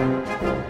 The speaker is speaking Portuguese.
Música